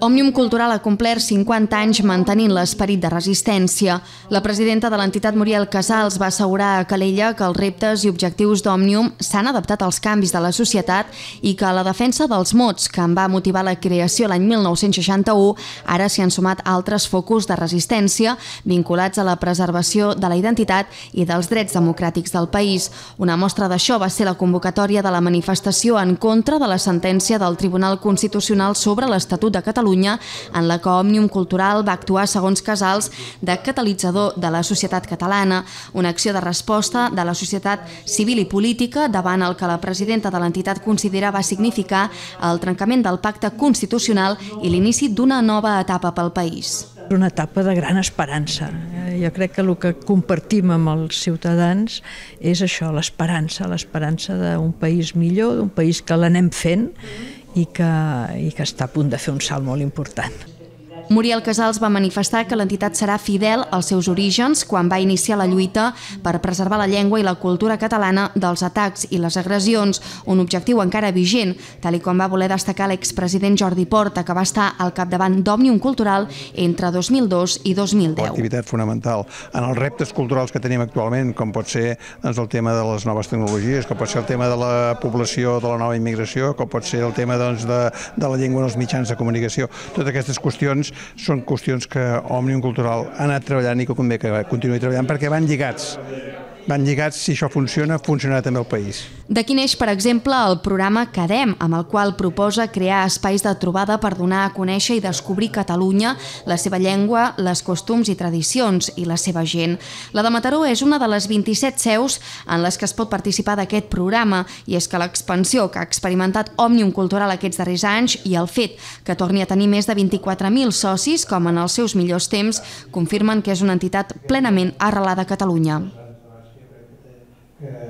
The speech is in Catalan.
Òmnium Cultural ha complert 50 anys mantenint l'esperit de resistència. La presidenta de l'entitat Muriel Casals va assegurar a Calella que els reptes i objectius d'Òmnium s'han adaptat als canvis de la societat i que la defensa dels mots, que en va motivar la creació l'any 1961, ara s'hi han sumat altres focus de resistència vinculats a la preservació de la identitat i dels drets democràtics del país. Una mostra d'això va ser la convocatòria de la manifestació en contra de la sentència del Tribunal Constitucional sobre l'Estatut de Catalunya, en la que Òmnium Cultural va actuar, segons Casals, de catalitzador de la societat catalana, una acció de resposta de la societat civil i política davant el que la presidenta de l'entitat considera va significar el trencament del pacte constitucional i l'inici d'una nova etapa pel país. Una etapa de gran esperança. Jo crec que el que compartim amb els ciutadans és això, l'esperança, l'esperança d'un país millor, d'un país que l'anem fent i que, i que està a punt de fer un salt molt important. Muriel Casals va manifestar que l'entitat serà fidel als seus orígens quan va iniciar la lluita per preservar la llengua i la cultura catalana dels atacs i les agressions, un objectiu encara vigent, tal i com va voler destacar l'expresident Jordi Porta, que va estar al capdavant d'Òmnium Cultural entre 2002 i 2010. L'activitat fonamental en els reptes culturals que tenim actualment, com pot ser doncs, el tema de les noves tecnologies, com pot ser el tema de la població, de la nova immigració, com pot ser el tema doncs, de, de la llengua en els mitjans de comunicació. Totes aquestes qüestions són qüestions que Òmnium Cultural ha anat treballant i que convé que continuï treballant perquè van lligats van lligats, si això funciona, funcionarà també el país. D'aquí neix, per exemple, el programa Cadem, amb el qual proposa crear espais de trobada per donar a conèixer i descobrir Catalunya, la seva llengua, les costums i tradicions i la seva gent. La de Mataró és una de les 27 seus en les que es pot participar d'aquest programa i és que l'expansió que ha experimentat Òmnium Cultural aquests darrers anys i el fet que torni a tenir més de 24.000 socis, com en els seus millors temps, confirmen que és una entitat plenament arrelada a Catalunya. uh,